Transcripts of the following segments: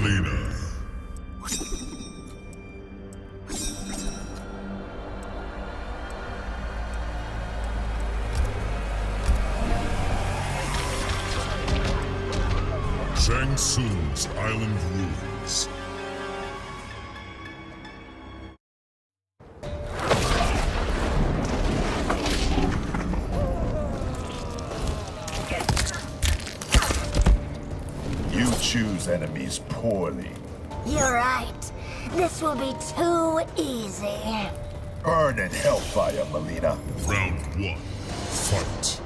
Mileena. Shang Island Ruins. You choose enemies poorly. You're right. This will be too easy. Burn in hellfire, Mileena. Round one. Fight.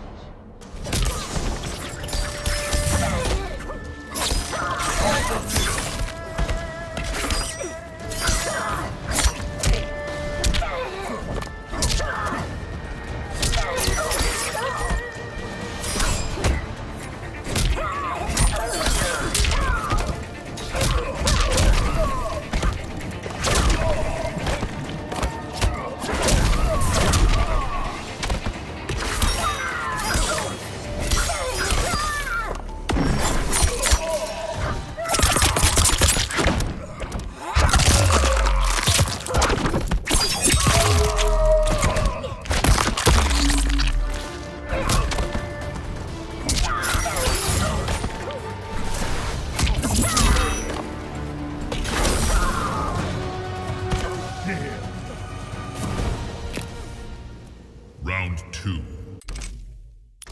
Round two.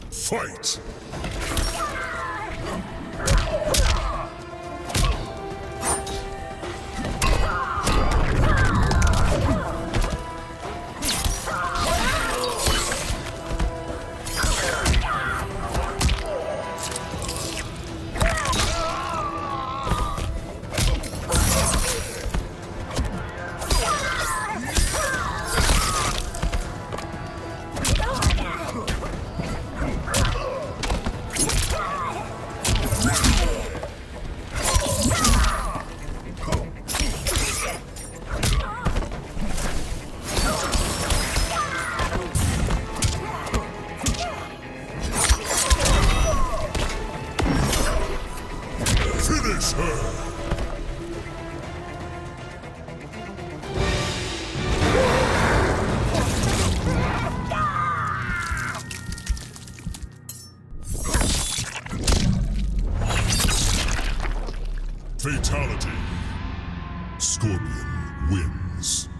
Fight! Finish her! Fatality. Scorpion wins.